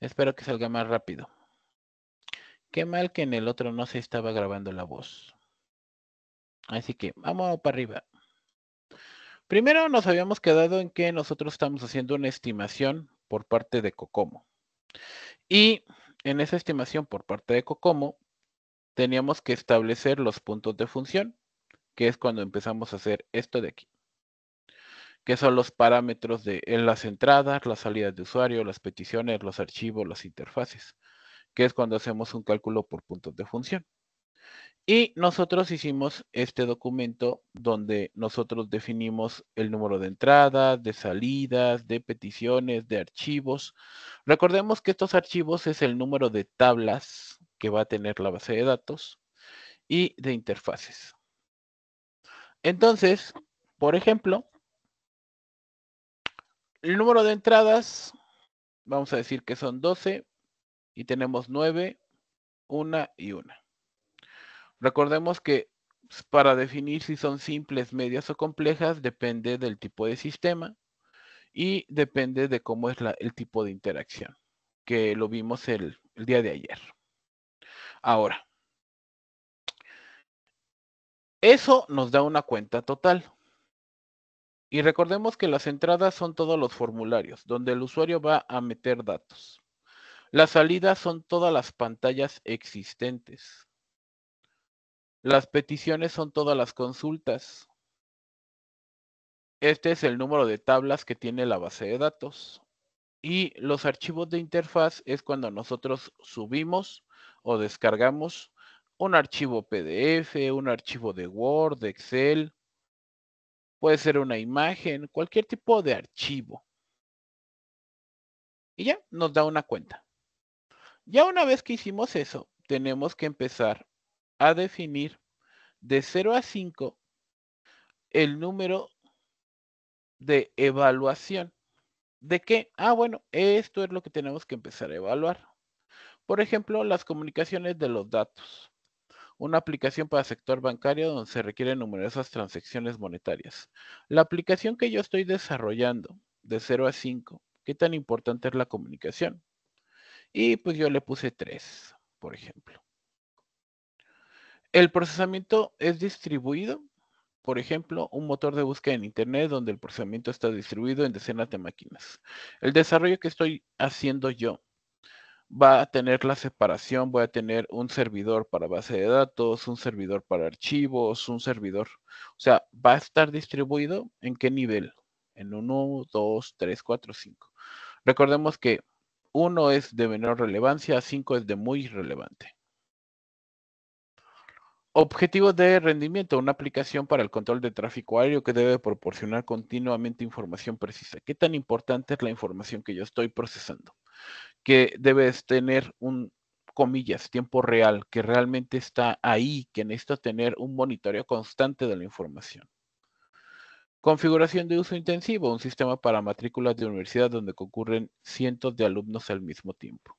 Espero que salga más rápido. Qué mal que en el otro no se estaba grabando la voz. Así que vamos para arriba. Primero nos habíamos quedado en que nosotros estamos haciendo una estimación por parte de Cocomo. Y en esa estimación por parte de Cocomo, teníamos que establecer los puntos de función, que es cuando empezamos a hacer esto de aquí, que son los parámetros de las entradas, las salidas de usuario, las peticiones, los archivos, las interfaces, que es cuando hacemos un cálculo por puntos de función. Y nosotros hicimos este documento donde nosotros definimos el número de entradas, de salidas, de peticiones, de archivos. Recordemos que estos archivos es el número de tablas que va a tener la base de datos y de interfaces. Entonces, por ejemplo, el número de entradas, vamos a decir que son 12 y tenemos 9, 1 y 1. Recordemos que pues, para definir si son simples, medias o complejas depende del tipo de sistema y depende de cómo es el tipo de interacción, que lo vimos el, el día de ayer. Ahora, eso nos da una cuenta total. Y recordemos que las entradas son todos los formularios, donde el usuario va a meter datos. Las salidas son todas las pantallas existentes. Las peticiones son todas las consultas. Este es el número de tablas que tiene la base de datos. Y los archivos de interfaz es cuando nosotros subimos o descargamos un archivo PDF, un archivo de Word, de Excel, puede ser una imagen, cualquier tipo de archivo. Y ya nos da una cuenta. Ya una vez que hicimos eso, tenemos que empezar a definir de 0 a 5 el número de evaluación. ¿De qué? Ah, bueno, esto es lo que tenemos que empezar a evaluar. Por ejemplo, las comunicaciones de los datos. Una aplicación para sector bancario donde se requieren numerosas transacciones monetarias. La aplicación que yo estoy desarrollando de 0 a 5, ¿qué tan importante es la comunicación? Y pues yo le puse 3, por ejemplo. El procesamiento es distribuido, por ejemplo, un motor de búsqueda en Internet donde el procesamiento está distribuido en decenas de máquinas. El desarrollo que estoy haciendo yo va a tener la separación, voy a tener un servidor para base de datos, un servidor para archivos, un servidor, o sea, va a estar distribuido en qué nivel, en 1, 2, 3, 4, 5. Recordemos que 1 es de menor relevancia, 5 es de muy relevante. Objetivos de rendimiento, una aplicación para el control de tráfico aéreo que debe proporcionar continuamente información precisa. ¿Qué tan importante es la información que yo estoy procesando? Que debes tener un, comillas, tiempo real, que realmente está ahí, que necesita tener un monitoreo constante de la información. Configuración de uso intensivo, un sistema para matrículas de universidad donde concurren cientos de alumnos al mismo tiempo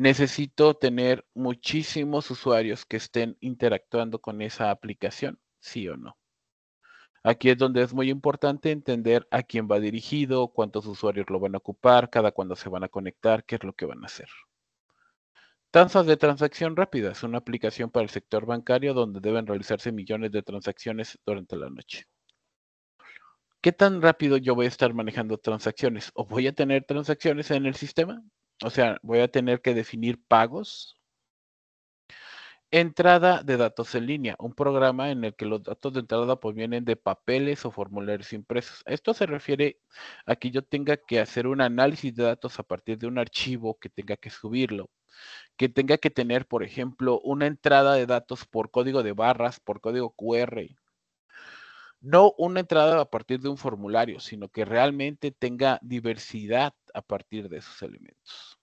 necesito tener muchísimos usuarios que estén interactuando con esa aplicación, sí o no. Aquí es donde es muy importante entender a quién va dirigido, cuántos usuarios lo van a ocupar, cada cuándo se van a conectar, qué es lo que van a hacer. Tasas de transacción rápida es una aplicación para el sector bancario donde deben realizarse millones de transacciones durante la noche. ¿Qué tan rápido yo voy a estar manejando transacciones? ¿O voy a tener transacciones en el sistema? O sea, voy a tener que definir pagos. Entrada de datos en línea, un programa en el que los datos de entrada provienen de papeles o formularios impresos. Esto se refiere a que yo tenga que hacer un análisis de datos a partir de un archivo que tenga que subirlo, que tenga que tener, por ejemplo, una entrada de datos por código de barras, por código QR. No una entrada a partir de un formulario, sino que realmente tenga diversidad a partir de esos elementos.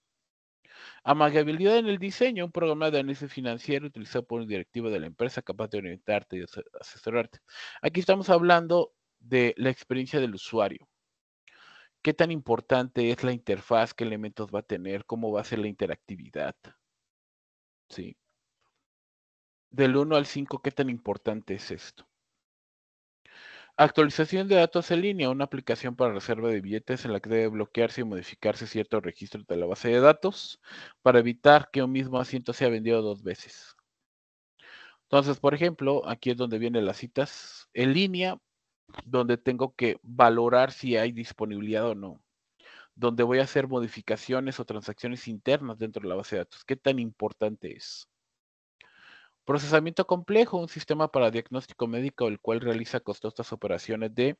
Amagabilidad en el diseño, un programa de análisis financiero utilizado por un directivo de la empresa capaz de orientarte y asesorarte. Aquí estamos hablando de la experiencia del usuario. ¿Qué tan importante es la interfaz? ¿Qué elementos va a tener? ¿Cómo va a ser la interactividad? Sí. Del 1 al 5, ¿qué tan importante es esto? Actualización de datos en línea, una aplicación para reserva de billetes en la que debe bloquearse y modificarse ciertos registros de la base de datos para evitar que un mismo asiento sea vendido dos veces. Entonces, por ejemplo, aquí es donde vienen las citas en línea, donde tengo que valorar si hay disponibilidad o no, donde voy a hacer modificaciones o transacciones internas dentro de la base de datos. ¿Qué tan importante es? Procesamiento complejo, un sistema para diagnóstico médico el cual realiza costosas operaciones de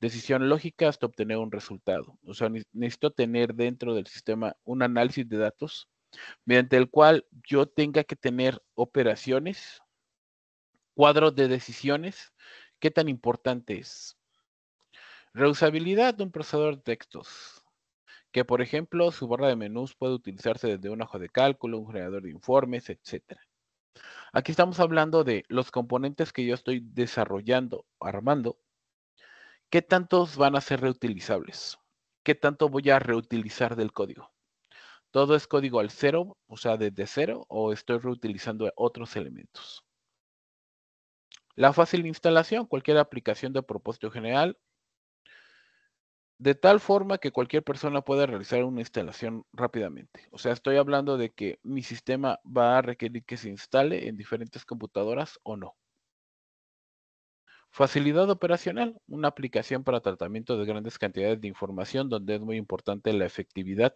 decisión lógica hasta obtener un resultado. O sea, necesito tener dentro del sistema un análisis de datos mediante el cual yo tenga que tener operaciones, cuadros de decisiones. ¿Qué tan importante es? Reusabilidad de un procesador de textos. Que, por ejemplo, su barra de menús puede utilizarse desde un hoja de cálculo, un generador de informes, etcétera. Aquí estamos hablando de los componentes que yo estoy desarrollando, armando. ¿Qué tantos van a ser reutilizables? ¿Qué tanto voy a reutilizar del código? ¿Todo es código al cero, o sea, desde cero, o estoy reutilizando otros elementos? La fácil instalación, cualquier aplicación de propósito general de tal forma que cualquier persona pueda realizar una instalación rápidamente. O sea, estoy hablando de que mi sistema va a requerir que se instale en diferentes computadoras o no. Facilidad operacional, una aplicación para tratamiento de grandes cantidades de información donde es muy importante la efectividad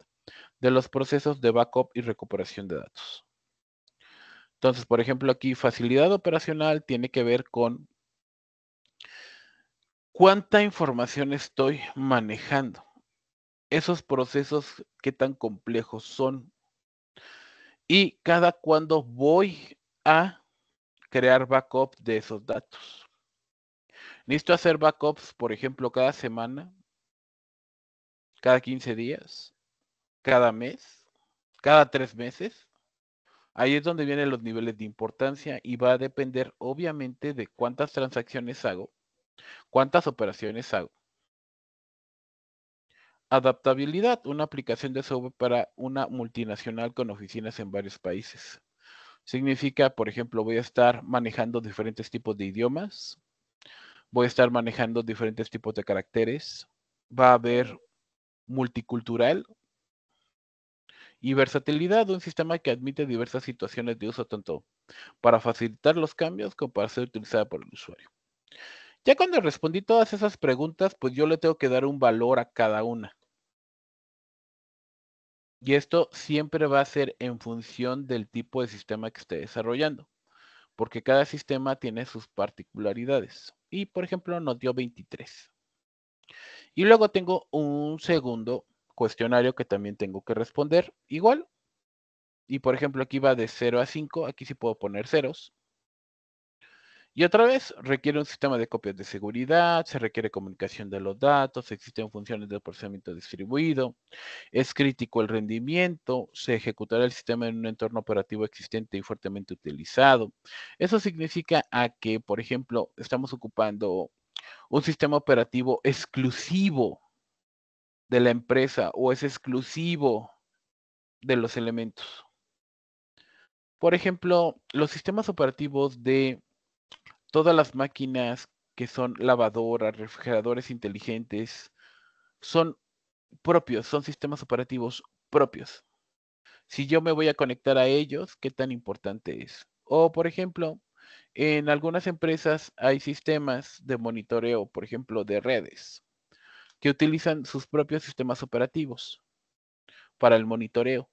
de los procesos de backup y recuperación de datos. Entonces, por ejemplo, aquí facilidad operacional tiene que ver con ¿Cuánta información estoy manejando? Esos procesos, ¿qué tan complejos son? Y cada cuándo voy a crear backup de esos datos. Necesito hacer backups, por ejemplo, cada semana, cada 15 días, cada mes, cada tres meses. Ahí es donde vienen los niveles de importancia y va a depender obviamente de cuántas transacciones hago ¿Cuántas operaciones hago? Adaptabilidad, una aplicación de software para una multinacional con oficinas en varios países. Significa, por ejemplo, voy a estar manejando diferentes tipos de idiomas, voy a estar manejando diferentes tipos de caracteres, va a haber multicultural y versatilidad, un sistema que admite diversas situaciones de uso tanto para facilitar los cambios como para ser utilizada por el usuario. Ya cuando respondí todas esas preguntas, pues yo le tengo que dar un valor a cada una. Y esto siempre va a ser en función del tipo de sistema que esté desarrollando, porque cada sistema tiene sus particularidades. Y por ejemplo, nos dio 23. Y luego tengo un segundo cuestionario que también tengo que responder igual. Y por ejemplo, aquí va de 0 a 5, aquí sí puedo poner ceros. Y otra vez, requiere un sistema de copias de seguridad, se requiere comunicación de los datos, existen funciones de procesamiento distribuido, es crítico el rendimiento, se ejecutará el sistema en un entorno operativo existente y fuertemente utilizado. Eso significa a que, por ejemplo, estamos ocupando un sistema operativo exclusivo de la empresa o es exclusivo de los elementos. Por ejemplo, los sistemas operativos de todas las máquinas que son lavadoras, refrigeradores inteligentes, son propios, son sistemas operativos propios. Si yo me voy a conectar a ellos, ¿qué tan importante es? O, por ejemplo, en algunas empresas hay sistemas de monitoreo, por ejemplo, de redes, que utilizan sus propios sistemas operativos para el monitoreo.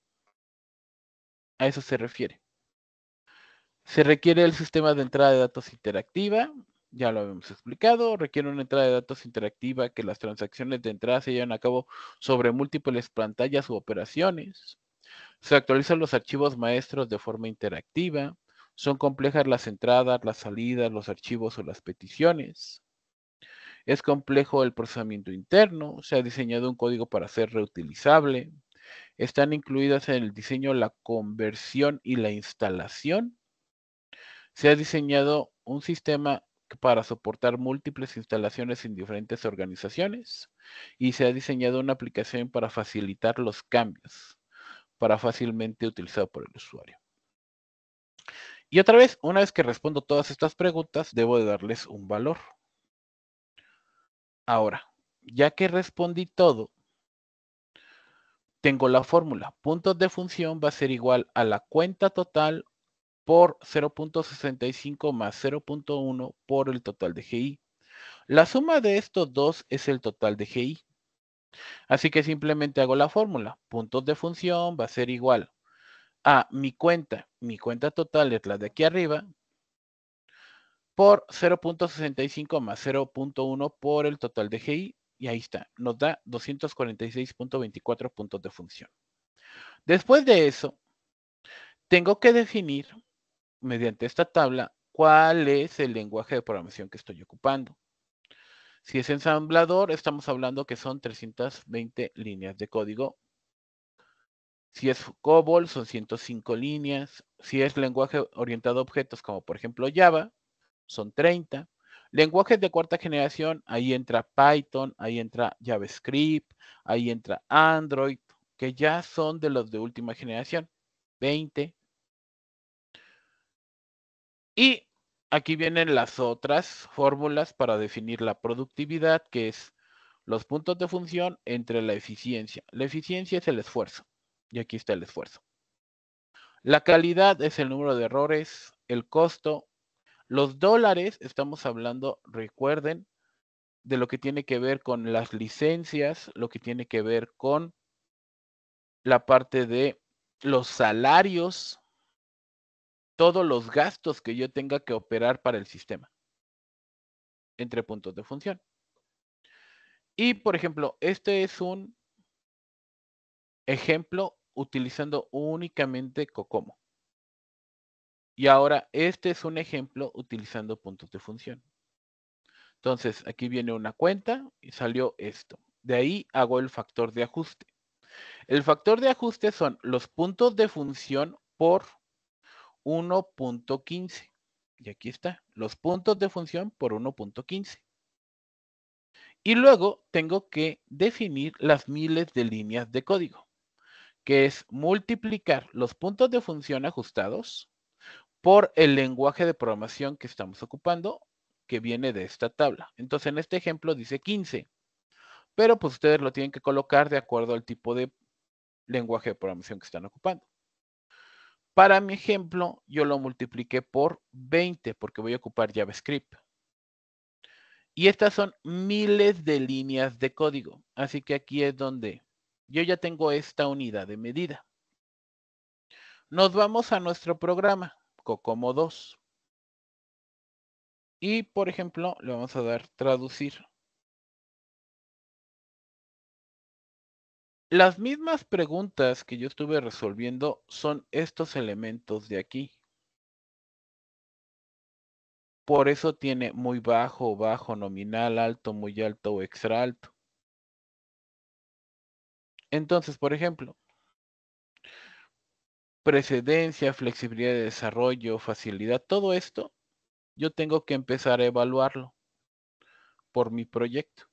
A eso se refiere. Se requiere el sistema de entrada de datos interactiva, ya lo habíamos explicado, requiere una entrada de datos interactiva que las transacciones de entrada se lleven a cabo sobre múltiples pantallas u operaciones. Se actualizan los archivos maestros de forma interactiva. Son complejas las entradas, las salidas, los archivos o las peticiones. Es complejo el procesamiento interno. Se ha diseñado un código para ser reutilizable. Están incluidas en el diseño la conversión y la instalación se ha diseñado un sistema para soportar múltiples instalaciones en diferentes organizaciones y se ha diseñado una aplicación para facilitar los cambios, para fácilmente utilizado por el usuario. Y otra vez, una vez que respondo todas estas preguntas, debo de darles un valor. Ahora, ya que respondí todo, tengo la fórmula. Puntos de función va a ser igual a la cuenta total por 0.65 más 0.1 por el total de GI. La suma de estos dos es el total de GI. Así que simplemente hago la fórmula. Puntos de función va a ser igual a mi cuenta. Mi cuenta total es la de aquí arriba por 0.65 más 0.1 por el total de GI. Y ahí está. Nos da 246.24 puntos de función. Después de eso, tengo que definir mediante esta tabla cuál es el lenguaje de programación que estoy ocupando. Si es ensamblador, estamos hablando que son 320 líneas de código. Si es COBOL, son 105 líneas. Si es lenguaje orientado a objetos, como por ejemplo Java, son 30. Lenguajes de cuarta generación, ahí entra Python, ahí entra JavaScript, ahí entra Android, que ya son de los de última generación, 20. Y aquí vienen las otras fórmulas para definir la productividad, que es los puntos de función entre la eficiencia. La eficiencia es el esfuerzo. Y aquí está el esfuerzo. La calidad es el número de errores, el costo. Los dólares, estamos hablando, recuerden, de lo que tiene que ver con las licencias, lo que tiene que ver con la parte de los salarios todos los gastos que yo tenga que operar para el sistema entre puntos de función. Y, por ejemplo, este es un ejemplo utilizando únicamente Cocomo. Y ahora este es un ejemplo utilizando puntos de función. Entonces, aquí viene una cuenta y salió esto. De ahí hago el factor de ajuste. El factor de ajuste son los puntos de función por 1.15. Y aquí está, los puntos de función por 1.15. Y luego tengo que definir las miles de líneas de código, que es multiplicar los puntos de función ajustados por el lenguaje de programación que estamos ocupando, que viene de esta tabla. Entonces, en este ejemplo dice 15, pero pues ustedes lo tienen que colocar de acuerdo al tipo de lenguaje de programación que están ocupando. Para mi ejemplo, yo lo multipliqué por 20 porque voy a ocupar JavaScript. Y estas son miles de líneas de código. Así que aquí es donde yo ya tengo esta unidad de medida. Nos vamos a nuestro programa, Cocomo 2. Y, por ejemplo, le vamos a dar traducir. Las mismas preguntas que yo estuve resolviendo son estos elementos de aquí. Por eso tiene muy bajo, bajo, nominal, alto, muy alto o extra alto. Entonces, por ejemplo, precedencia, flexibilidad de desarrollo, facilidad, todo esto, yo tengo que empezar a evaluarlo por mi proyecto.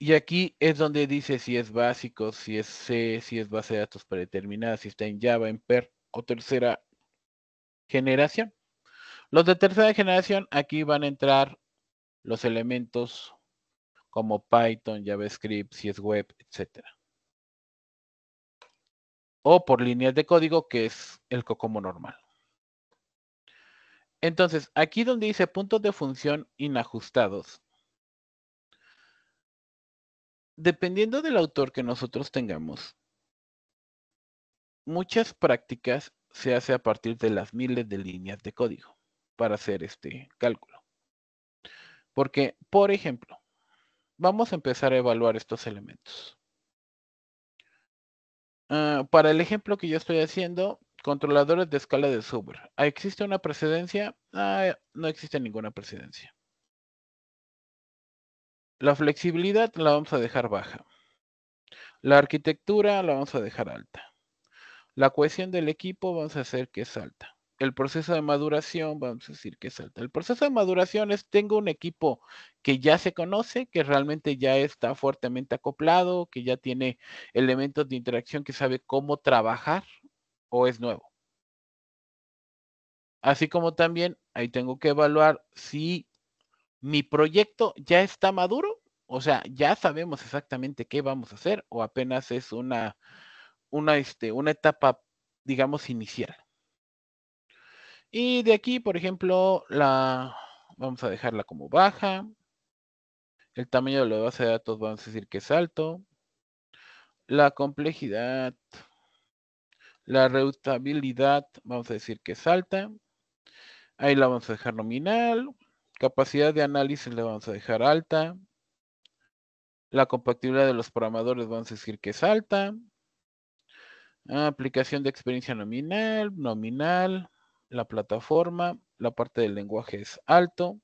Y aquí es donde dice si es básico, si es C, si es base de datos predeterminada, si está en Java, en PER o tercera generación. Los de tercera generación, aquí van a entrar los elementos como Python, JavaScript, si es web, etc. O por líneas de código, que es el COCOMO normal. Entonces, aquí donde dice puntos de función inajustados, dependiendo del autor que nosotros tengamos, muchas prácticas se hace a partir de las miles de líneas de código para hacer este cálculo. Porque, por ejemplo, vamos a empezar a evaluar estos elementos. Ah, para el ejemplo que yo estoy haciendo, controladores de escala de software. ¿Existe una precedencia? Ah, no existe ninguna precedencia. La flexibilidad la vamos a dejar baja. La arquitectura la vamos a dejar alta. La cohesión del equipo vamos a hacer que es alta. El proceso de maduración vamos a decir que es alta. El proceso de maduración es tengo un equipo que ya se conoce, que realmente ya está fuertemente acoplado, que ya tiene elementos de interacción, que sabe cómo trabajar o es nuevo. Así como también ahí tengo que evaluar si mi proyecto ya está maduro, o sea, ya sabemos exactamente qué vamos a hacer o apenas es una, una, este, una etapa, digamos, inicial. Y de aquí, por ejemplo, la vamos a dejarla como baja. El tamaño de la base de datos vamos a decir que es alto. La complejidad, la reutabilidad, vamos a decir que es alta. Ahí la vamos a dejar nominal. Capacidad de análisis le vamos a dejar alta. La compatibilidad de los programadores vamos a decir que es alta. Aplicación de experiencia nominal, nominal. La plataforma, la parte del lenguaje es alto.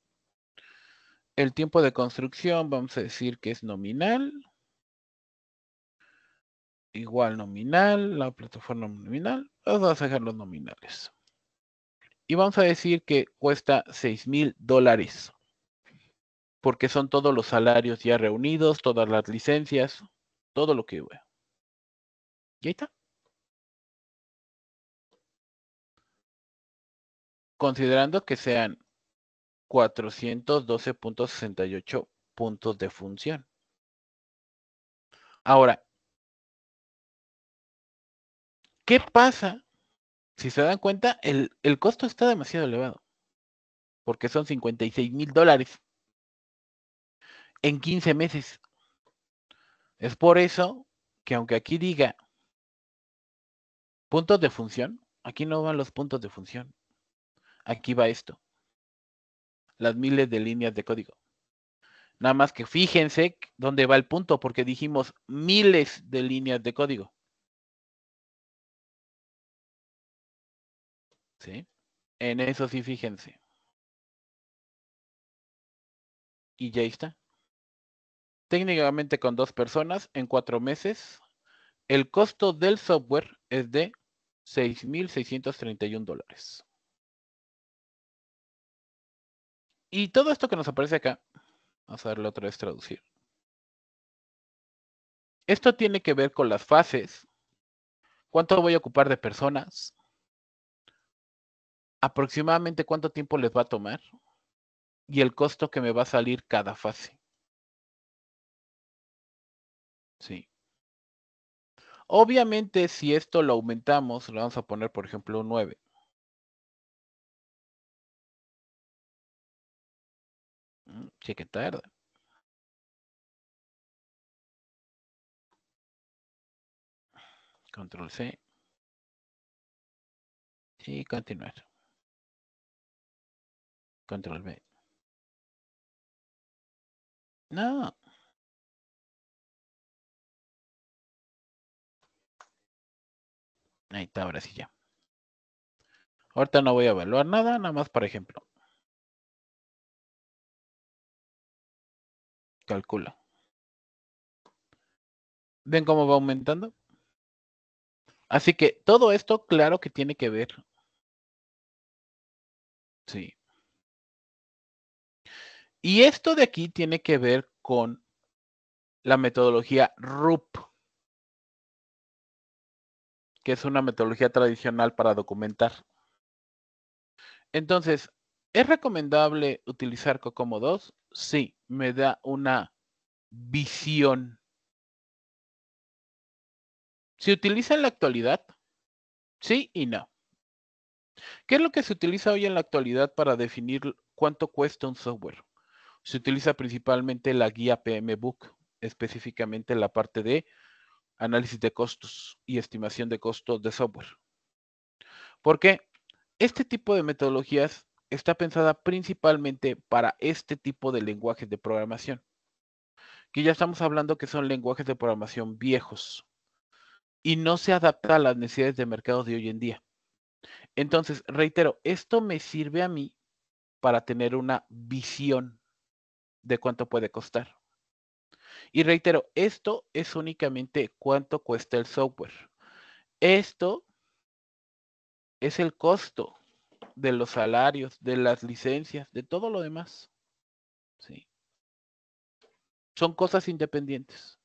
El tiempo de construcción vamos a decir que es nominal. Igual nominal, la plataforma nominal. Vamos a dejar los nominales y vamos a decir que cuesta 6 mil dólares porque son todos los salarios ya reunidos, todas las licencias, todo lo que veo. Y ahí está. Considerando que sean 412.68 puntos de función. Ahora, ¿qué pasa si se dan cuenta, el, costo está demasiado elevado. Porque son 56 mil dólares en 15 meses. Es por eso que aunque aquí diga puntos de función, aquí no van los puntos de función. Aquí va esto. Las miles de líneas de código. Nada más que fíjense dónde va el punto, porque dijimos miles de líneas de código. En eso sí, fíjense. Y ya está. Técnicamente con dos personas en cuatro meses, el costo del software es de 6.631 dólares. Y todo esto que nos aparece acá, vamos a darle otra vez traducir. Esto tiene que ver con las fases. ¿Cuánto voy a ocupar de personas? Aproximadamente cuánto tiempo les va a tomar y el costo que me va a salir cada fase. Sí. Obviamente, si esto lo aumentamos, le vamos a poner, por ejemplo, un 9. Mm, sí que tarda. Control C. Y continuar. Control B. No. Ahí está, ahora sí ya. Ahorita no voy a evaluar nada, nada más por ejemplo. Calcula. ¿Ven cómo va aumentando? Así que todo esto, claro que tiene que ver. Sí. Y esto de aquí tiene que ver con la metodología RUP, que es una metodología tradicional para documentar. Entonces, ¿es recomendable utilizar Cocomo 2? Sí, me da una visión. ¿Se utiliza en la actualidad? Sí y no. ¿Qué es lo que se utiliza hoy en la actualidad para definir cuánto cuesta un software? Se utiliza principalmente la guía PMBOK, específicamente la parte de análisis de costos y estimación de costos de software. Porque este tipo de metodologías está pensada principalmente para este tipo de lenguajes de programación, que ya estamos hablando que son lenguajes de programación viejos y no se adapta a las necesidades de mercado de hoy en día. Entonces, reitero, esto me sirve a mí para tener una visión de cuánto puede costar. Y reitero, esto es únicamente cuánto cuesta el software. Esto es el costo de los salarios, de las licencias, de todo lo demás. Sí. Son cosas independientes.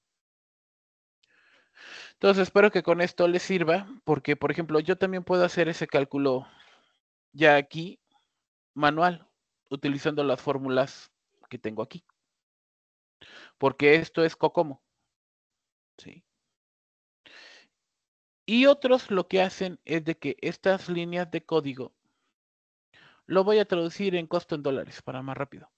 Entonces espero que con esto les sirva, porque por ejemplo yo también puedo hacer ese cálculo ya aquí manual, utilizando las fórmulas que tengo aquí. Porque esto es Cocomo. ¿Sí? Y otros lo que hacen es de que estas líneas de código lo voy a traducir en costo en dólares para más rápido.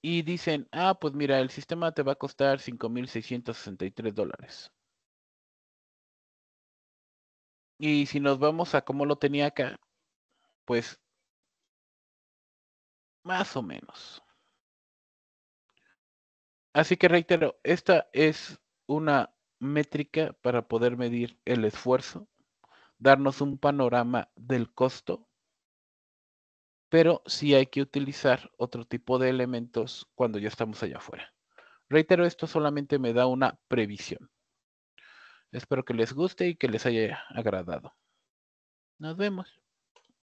Y dicen, ah, pues mira, el sistema te va a costar 5.663 dólares. Y si nos vamos a cómo lo tenía acá, pues más o menos. Así que reitero, esta es una métrica para poder medir el esfuerzo, darnos un panorama del costo, pero sí hay que utilizar otro tipo de elementos cuando ya estamos allá afuera. Reitero, esto solamente me da una previsión. Espero que les guste y que les haya agradado. Nos vemos.